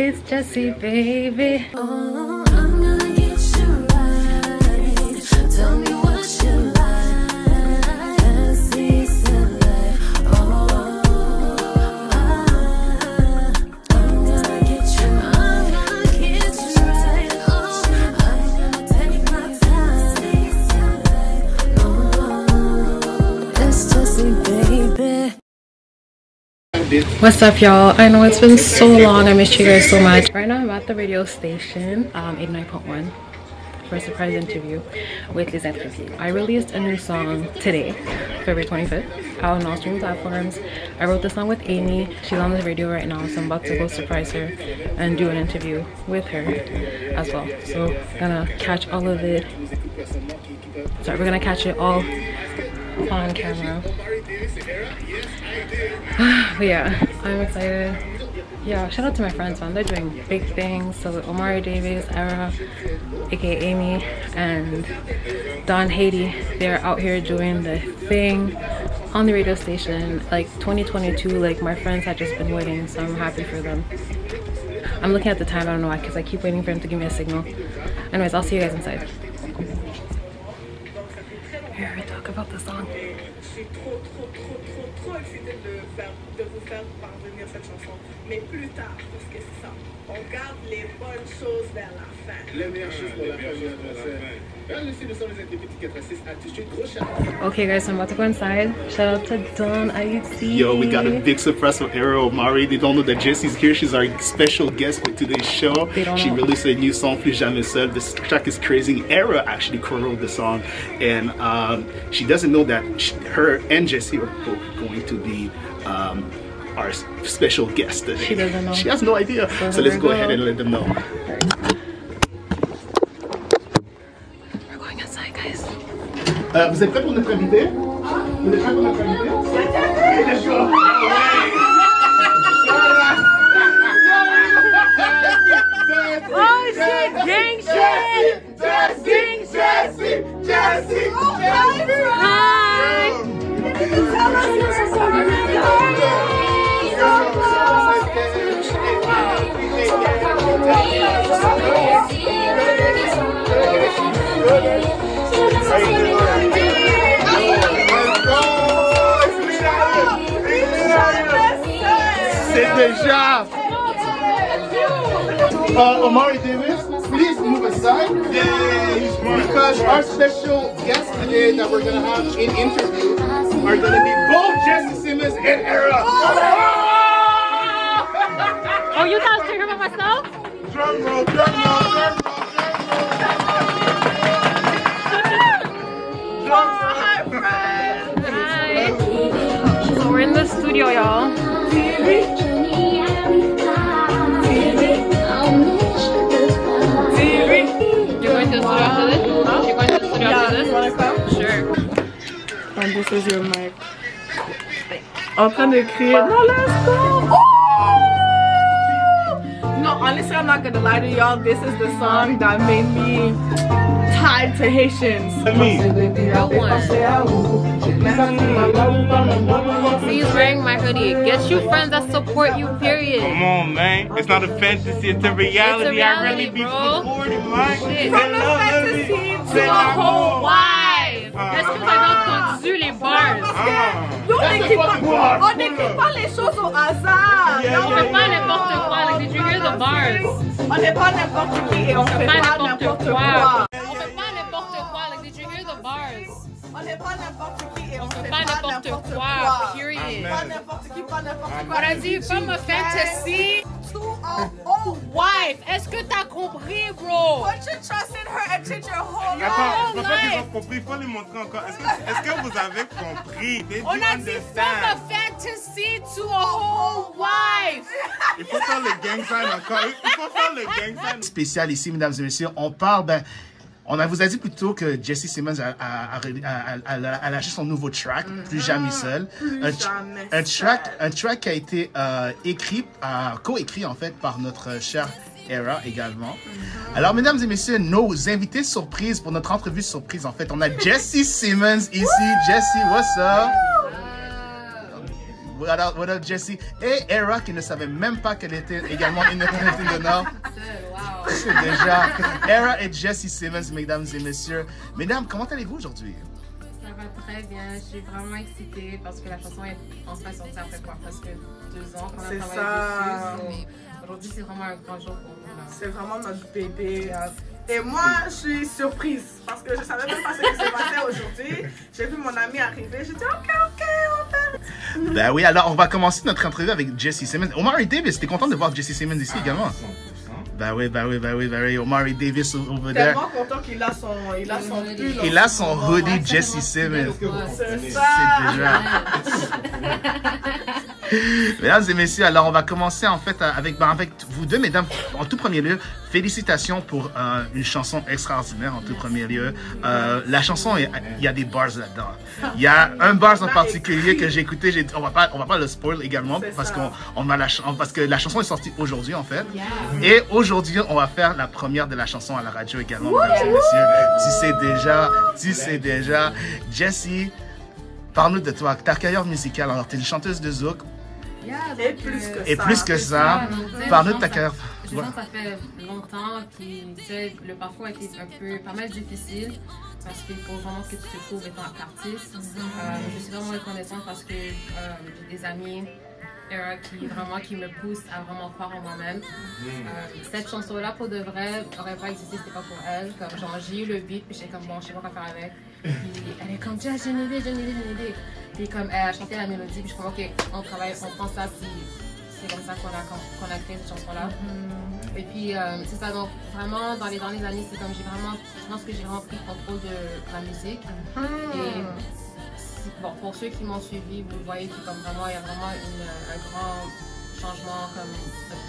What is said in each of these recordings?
It's Jessie, baby. Oh, What's up, y'all? I know it's been so long. I missed you guys so much. Right now, I'm at the radio station, um, 89.1, for a surprise interview with Lizette. I released a new song today, February 25th, out on all streaming platforms. I wrote the song with Amy. She's on the radio right now, so I'm about to go surprise her and do an interview with her as well. So, gonna catch all of it. Sorry, we're gonna catch it all on camera. yeah, I'm excited. Yeah, shout out to my friends, man. They're doing big things. So Omari Davis, Era, aka Amy, and Don Haiti, they're out here doing the thing on the radio station. Like 2022, like my friends had just been waiting, so I'm happy for them. I'm looking at the time, I don't know why, because I keep waiting for him to give me a signal. Anyways, I'll see you guys inside. Here, we talk about the song. Je suis trop, trop, trop, trop, trop excitée de, faire, de vous faire parvenir cette chanson. Mais plus tard, parce que c'est ça. On garde les bonnes choses vers la fin. Les meilleures choses pour la fin, je français. Mesdames et messieurs, nous sommes les Intrépidés 86 artistes. Une grosse shout Okay, guys, so I'm about to go inside. Shout out to Don IUC. Yo, we got a big surprise from Ariel Omari. They don't know that Jessie's here. She's our special guest for today's show. They don't she know. released a new song, Plus Jamais Seul. This track is crazy. Ariel actually co-wrote the song. And um, she doesn't know that she, her and Jesse are both going to be um, our special guest today. She doesn't know. She has no idea. So So let's here go ahead and let them know. We're going outside, guys. Euh, vous êtes prêts pour notre invité? Vous êtes prêts pour notre invité? Let's go. C'est déjà. Uh, Omari Davis, please move aside. Because our special guest today that we're gonna have in interview are gonna be both Jesse Simmons and Era. Oh, you thought I was talking about myself? Drum roll, drum roll, drum roll, drum roll. Hi! So we're in the studio, y'all. And this is your mic. En train de crier. No, let's go. Oh! No, honestly, I'm not gonna lie to y'all. This is the song that made me tied to Haitians. Real one. He's wearing my hoodie. Get you friends that support you, period. Come on, man. It's not a fantasy, it's a reality. I reality, really be bro. supporting, man. From From the fantasy to a whole wife. Est-ce que vous avez entendu les bars? Nous, on n'écrit pas, on pas les choses au hasard. Yeah, On yeah, fait pas n'importe quoi. Like, did you hear the bars? On n'est pas n'importe qui et on fait Pas pas n'importe quoi. quoi. On fait pas n'importe quoi. Like, did you hear the bars? On n'est pas n'importe qui et on fait Pas pas n'importe n'importe quoi. quoi. Period. Pas n'importe qui, pas n'importe quoi. On a dit from a fantasy wife. Est-ce que t'as compris, bro? Put your trust in her and change your whole Attends, life. je qu'ils ont compris. Il faut les montrer encore. Est-ce que, est-ce que vous avez compris? Did On you a dit from a understand? fantasy to a whole wife. Il faut faire le gang sign encore. Il faut faire le gang sign. spécial ici, mesdames et messieurs. On parle, ben, on a, vous a dit plus tôt que Jesse Simmons a, a, a, a- a- a- a lâché son nouveau track, Plus jamais seul. Plus un, jamais un track, seul. un track qui a été euh, écrit, euh, co-écrit en fait par notre cher Era également. Alors, mesdames et messieurs, nos invités surprises pour notre entrevue surprise, en fait, on a Jesse Simmons ici. Jesse, what's up? What up, what up, Jessie? Et Era qui ne savait même pas qu'elle était également une d'honneur. Wow. C'est déjà Era et Jessie Simmons, mesdames et messieurs. Mesdames, comment allez-vous aujourd'hui? Ça va très bien. Je suis vraiment excitée parce que la chanson est enfin sortie après quoi? Presque deux ans qu'on a C'est travaillé ça. dessus. Aujourd'hui, c'est vraiment un grand jour pour nous. C'est vraiment notre bébé. Et moi, je suis surprise parce que je savais même pas ce qui s'est passé aujourd'hui. J'ai vu mon ami arriver. J'ai dit, OK, OK, on fait. Ben oui, alors on va commencer notre entrevue avec Jessie Simmons. Omar et Davis, t'es content de voir Jessie Simmons ici également? 100%. Ben oui, ben oui, ben oui, ben oui. Omar et Davis over there. Tellement content qu'il a son, il a son pull. Il a son hoodie Jessie Simmons. C'est ça. C'est déjà. Mesdames et messieurs, alors on va commencer en fait avec, ben, avec vous deux, mesdames. En tout premier lieu, félicitations pour euh, une chanson extraordinaire en tout premier lieu. Euh, la chanson, il y a- il y a des bars là-dedans. Il y a un bar en particulier que j'ai écouté. j'ai- On va pas, on va pas le spoil également parce qu'on on a la parce que la chanson est sortie aujourd'hui en fait. Et aujourd'hui, on va faire la première de la chanson à la radio également, mesdames et messieurs. Tu sais déjà, tu sais déjà. Jessie, parle-nous de toi, ta carrière musicale. Alors, tu es une chanteuse de zouk. Et plus euh, que Et ça. plus que ça, je de ta carrière. ça- Je sens que ça fait longtemps sais, le parcours a été un peu pas mal difficile parce qu'il faut vraiment que tu te trouves étant artiste. Euh, je suis vraiment reconnaissante parce que euh, j'ai des amis euh, qui vraiment qui me poussent à vraiment croire en moi-même. Euh, cette chanson-là, pour de vrai, aurait pas existé, c'était pas pour elle. Comme genre, j'ai eu le beat, puis j'étais comme bon, je sais pas quoi faire avec. Puis elle est comme, Jess, j'ai une idée, j'ai une idée, j'ai une idée. Puis comme elle a chanté la mélodie, puis je comme, ok, on travaille, on prend ça, puis c'est comme ça qu'on a, qu'on a créé cette chanson-là. Et puis, euh, c'est ça, donc vraiment, dans les dernières années, c'est comme j'ai vraiment, je pense que j'ai vraiment pris contrôle de la musique. Et c'est- bon, pour ceux qui m'ont suivi, vous voyez que comme vraiment, il y a vraiment une, un grand changement comme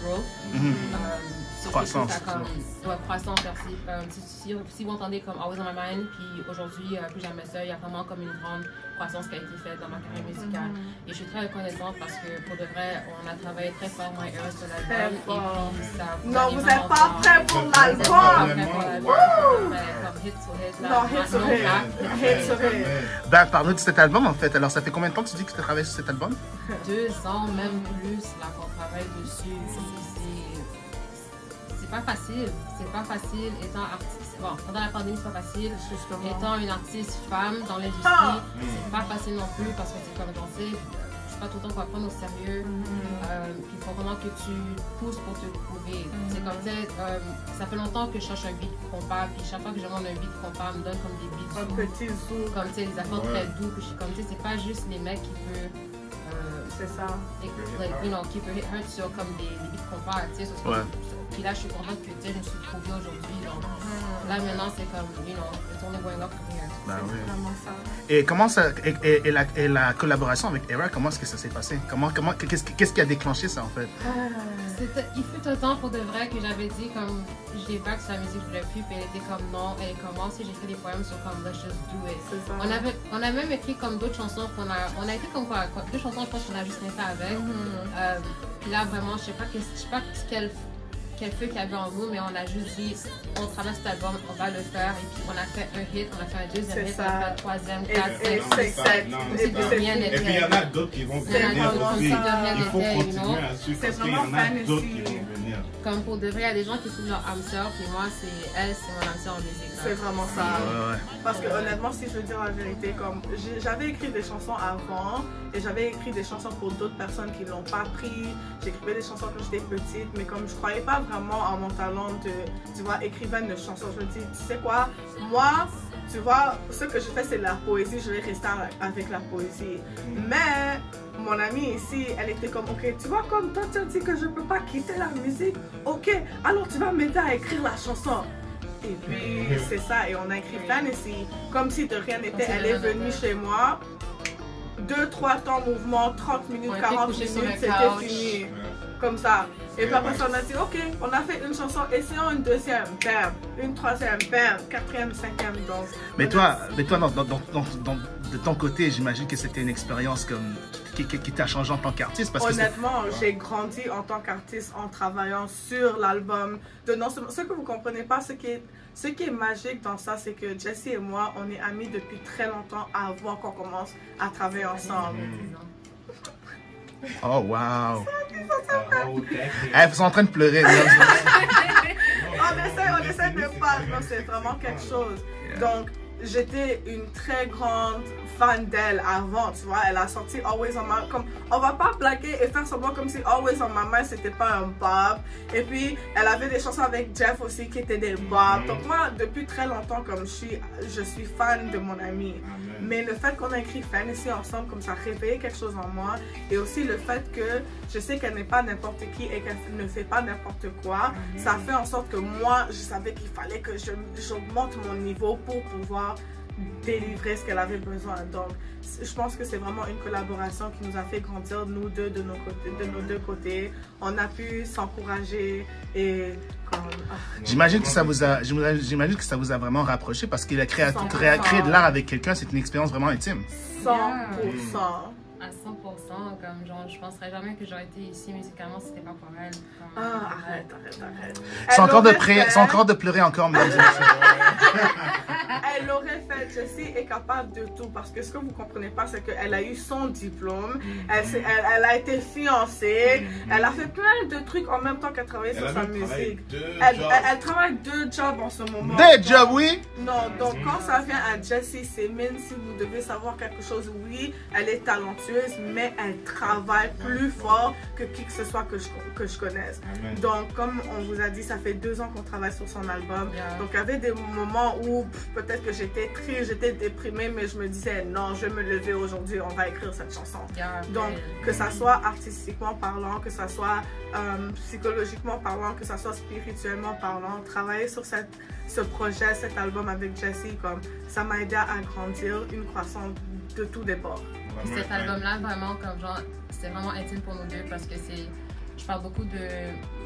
growth. Euh, Croissance, comme, ouais, croissance, merci. Euh, si, si, si vous entendez comme Always on my mind, puis aujourd'hui, euh, plus jamais ça, il y a vraiment comme une grande croissance qui a été faite dans ma carrière musicale. Et je suis très reconnaissante parce que pour de vrai, on a travaillé très fort, moi et eux, sur l'album. Et puis ça Non, vous vraiment êtes pas prêts pour Vous êtes pas l'album. prêts pour l'album. Mais Comme hit sur hit, là. Non, hit sur non hit. Hit sur hit. Parle-nous de cet album en fait. Alors, ça fait combien de temps que tu dis que tu travailles sur cet album? deux ans, même plus, là, qu'on travaille dessus. Pas facile. C'est pas facile étant artiste. Bon, pendant la pandémie, c'est pas facile. Justement. Étant une artiste femme dans l'industrie, Ah! c'est pas facile non plus parce que c'est comme danser. C'est pas tout le temps qu'on va prendre au sérieux. Euh, puis il faut vraiment que tu pousses pour te prouver. C'est comme ça, euh, ça fait longtemps que je cherche un beat compas. Puis chaque fois que je demande un beat compas, on me donne comme des beats Un doux, petit zoom. comme tu sais, des accords Ouais. très doux. Puis je suis comme, tu sais, c'est pas juste les mecs qui peuvent. C'est ça. et, like, you know, keep your hit hurt sur comme des, des beats tu sais, sur Ouais. Puis là, je suis contente que, tu sais, je me suis trouvée aujourd'hui. Donc, là, maintenant, c'est comme, you know, it's only going up from here. Oui. Vraiment ça. Et comment ça. Et, et- et la, et la collaboration avec Era, comment est-ce que ça s'est passé? Comment, comment, qu'est-ce, qu'est-ce qui a déclenché ça en fait? C'était- Il fut un temps pour de vrai que j'avais dit comme j'ai back sur la musique, je voulais plus, puis elle était comme non, elle est comme moi aussi j'écris des poèmes sur comme let's just do it. C'est ça. On, avait, on a même écrit comme d'autres chansons qu'on a, on a écrit comme quoi, deux chansons je pense qu'on a juste fait avec. Euh, puis là vraiment je sais pas, que, je sais pas ce quel, quel feu qu'il y avait en nous, mais on a juste dit on travaille cet album, on va le faire, et puis on a fait un hit, on a fait un deuxième hit, on a fait un troisième, Et- quatre, et puis il y en a d'autres qui vont venir aussi. Il faut continuer à suivre parce qu'il y en a d'autres qui vont venir. Comme pour de vrai, il y a des gens qui sont leur âme sœur, puis moi, c'est elle, c'est mon âme sœur en musique. C'est vraiment ça. Ouais, ouais. Parce que honnêtement, si je veux dire la vérité, comme j'avais écrit des chansons avant et j'avais écrit des chansons pour d'autres personnes qui l'ont pas pris. J'écrivais des chansons quand j'étais petite, mais comme je croyais pas vraiment en mon talent de, tu vois, écrivaine de chansons, je me dis, tu sais quoi, moi, tu vois, ce que je fais c'est la poésie, je vais rester avec la poésie. Mais mon amie ici, elle était comme, ok, tu vois, comme toi tu as dit que je peux pas quitter la musique, ok, alors tu vas m'aider à écrire la chanson. Et puis c'est ça, et on a écrit Fantasy, comme si de rien n'était. Elle est venue chez moi, deux, trois temps mouvement, 30 minutes, On était 40 couchés sur minutes, c'était fini. Comme ça. Et puis après ça, on a dit, ok, on a fait une chanson, essayons une deuxième, bam, une troisième, bam, quatrième, cinquième, donc. Mais toi, mais toi dans, de ton côté, j'imagine que c'était une expérience comme, qui, qui- qui t'a changé en tant qu'artiste. Parce que c'est- Honnêtement, j'ai grandi en tant qu'artiste en travaillant sur l'album. De non seulement- ce que vous comprenez pas, ce qui est, ce qui est magique dans ça, c'est que Jessie et moi, on est amis depuis très longtemps avant qu'on commence à travailler ensemble. Oh, wow. Ils sont en train de pleurer. on essaie, on essaie de pas. C'est vraiment quelque chose. Yeah. Donc, j'étais une très grande fan d'elle avant, tu vois. Elle a sorti Always on My comme On va pas blaguer et faire semblant comme si Always on My Mind c'était pas un bop. Et puis, elle avait des chansons avec Jeff aussi qui étaient des bop. Donc, moi, depuis très longtemps, comme je suis, je suis fan de mon ami. Mais le fait qu'on a écrit Fantasy ensemble, comme ça, a réveillé quelque chose en moi. Et aussi le fait que je sais qu'elle n'est pas n'importe qui et qu'elle ne fait pas n'importe quoi. Ça fait en sorte que moi, je savais qu'il fallait que je- j'augmente mon niveau pour pouvoir délivrer ce qu'elle avait besoin. Donc, je pense que c'est vraiment une collaboration qui nous a fait grandir, nous deux, de nos, côtés, de nos deux côtés. On a pu s'encourager et ah, J'imagine que ça vous a, j'imagine que ça vous a vraiment rapproché parce qu'il a créé, créé de l'art avec quelqu'un, c'est une expérience vraiment intime. 100%. À 100%, comme genre, je penserais jamais que j'aurais été ici musicalement si c'était pas pour elle. Comme- Ah, arrête, arrête, arrête. C'est Elle encore de pré- fait. encore de pleurer encore, mesdames. Elle l'aurait fait. Jessie est capable de tout parce que ce que vous comprenez pas, c'est qu'elle a eu son diplôme, elle, s'est- elle, elle a été fiancée, elle a fait plein de trucs en même temps qu'elle travaillait sur sa musique. deux Elle, jobs. elle- elle travaille deux jobs en ce moment. Des jobs, oui. Non, donc quand ça vient à Jessie Semin, si vous devez savoir quelque chose, oui, elle est talentueuse, mais elle travaille plus fort que qui que ce soit que je, que je connaisse. Amen. Donc, comme on vous a dit, ça fait deux ans qu'on travaille sur son album. Yeah. Donc, il y avait des moments où peut-être que j'étais triste, j'étais déprimée, mais je me disais, non, je vais me lever aujourd'hui, on va écrire cette chanson. Yeah, Donc, que ça soit artistiquement parlant, que ça soit euh, psychologiquement parlant, que ça soit spirituellement parlant, travailler sur cette, ce projet, cet album avec Jessie, comme ça m'a aidé à grandir une croissance de tous les bords. Vraiment, Cet album-là, vraiment, comme genre, c'est vraiment intime pour nous deux parce que c'est. Je parle beaucoup de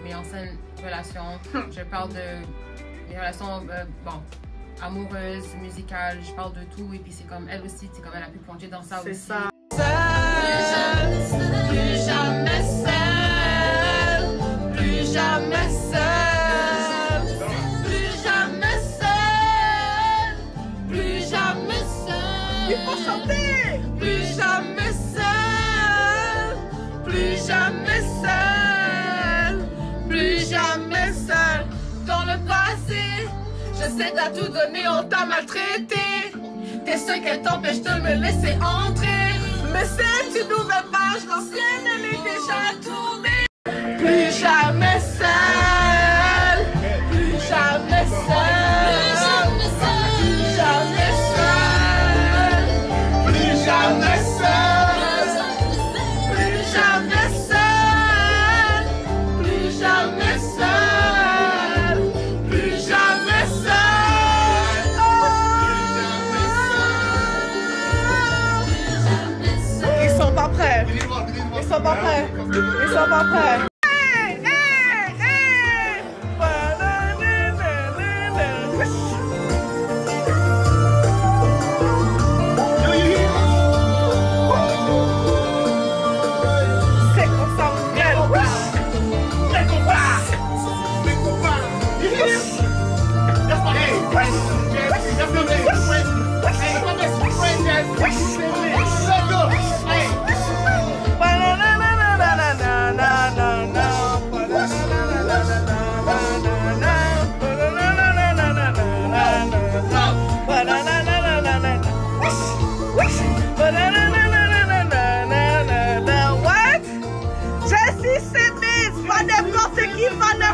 mes anciennes relations. je parle de mes relations, euh, bon, amoureuses, musicales. Je parle de tout. Et puis c'est comme elle aussi, c'est comme elle a pu plonger dans ça C'est aussi. ça. Qu'elle t'empêche de me laisser entrer. Mais c'est une nouvelle page, l'ancienne elle est déjà tournée. Plus jamais seul, seul. Ils sont pas prêts. Ils que valeu!